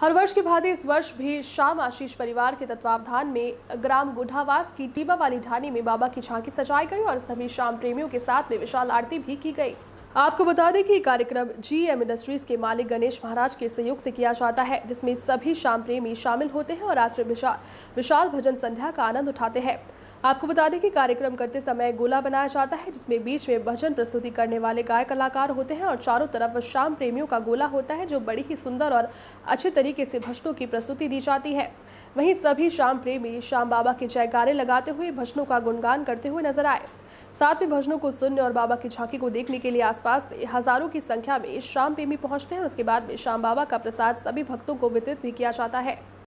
हर वर्ष की भांति इस वर्ष भी शाम आशीष परिवार के तत्वावधान में ग्राम गुढ़ावास की टीबा वाली ढानी में बाबा की झांकी सजाई गई और सभी शाम प्रेमियों के साथ में विशाल आरती भी की गई। आपको बता दें कि कार्यक्रम जी एम इंडस्ट्रीज़ के मालिक गणेश महाराज के सहयोग से किया जाता है, जिसमें सभी शाम प्रेमी शामिल होते हैं और रात्रि विशाल विशाल भजन संध्या का आनंद उठाते हैं। आपको बता दें कि कार्यक्रम करते समय गोला बनाया जाता है, जिसमें बीच में भजन प्रस्तुति करने वाले गाय कलाकार होते हैं और चारों तरफ़ शाम प्रेमियों का गोला होता है, जो बड़ी ही सुंदर और अच्छे तरीके से भजनों की प्रस्तुति दी जाती है। वहीं सभी शाम प्रेमी शाम बाबा के जयकारे लगाते हुए भजनों का गुणगान करते हुए नज़र आए। साथ में भजनों को सुनने और बाबा की झांकी को देखने के लिए आसपास हज़ारों की संख्या में शाम प्रेमी पहुँचते हैं और उसके बाद में शाम बाबा का प्रसाद सभी भक्तों को वितरित भी किया जाता है।